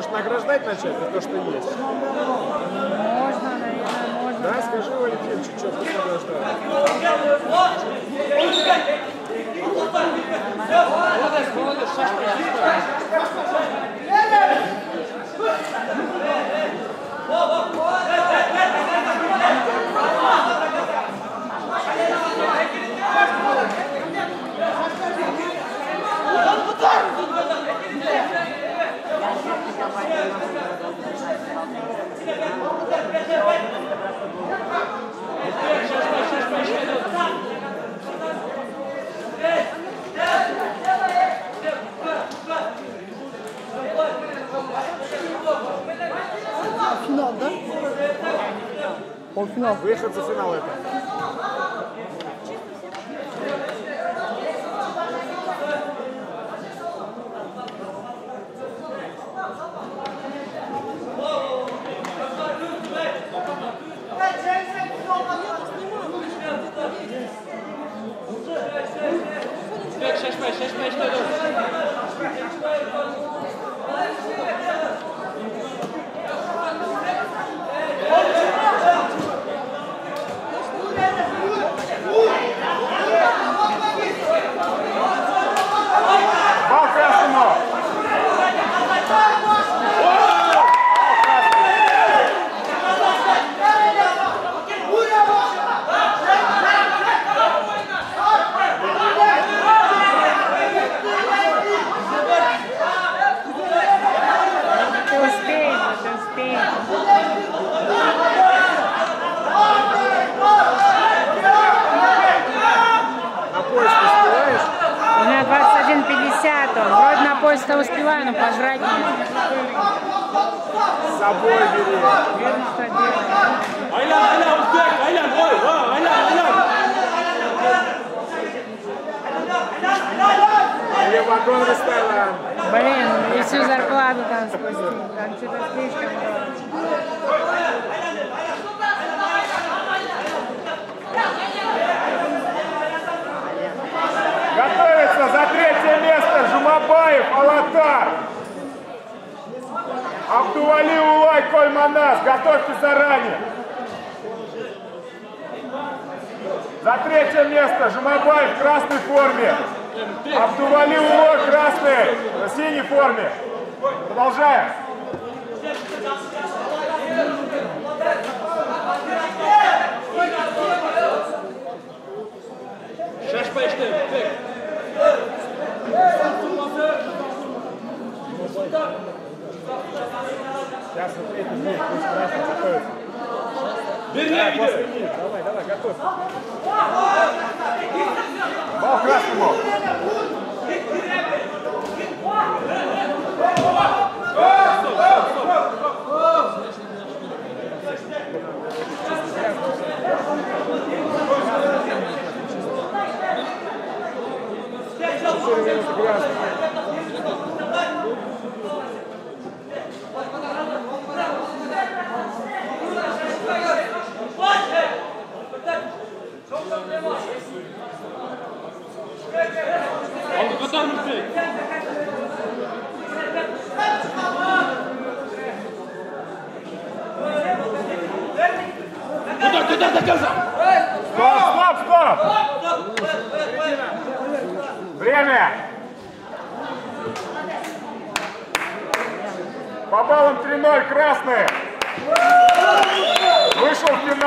Может награждать начать за то, что есть? Можно, наверное, можно. Да, скажи Валентин, чуть-чуть, пусть награждает. Финал, Полуфинал. Выход за финал это. Бал поезд-то успеваю, но пожрать С собой бери. Видно, что делать. Aylan, aylan, Uzbek, aylan, oy, va, aylan, aylan. Или вагон ресторан. Блин, и всю зарплату там спустил. Там что-то слишком много. Готовится за третье место Жумабаев, Алатар. Абдували Улай Кольманас. Готовьте заранее. За третье место Жумабаев в красной форме. Абдували Улай красной, в синей форме. Продолжаем. Сейчас вот эти дни, пусть красный готовится. Birine После gidiyor. них, давай, давай, готовь. Бал красному. Четыре Куда, куда, до конца? Стоп, стоп, стоп! Время! По баллам 3-0, красные! Вышел в финал!